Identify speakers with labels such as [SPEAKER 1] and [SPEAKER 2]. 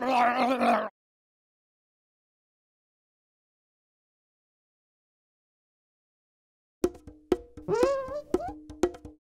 [SPEAKER 1] Mm-hmm.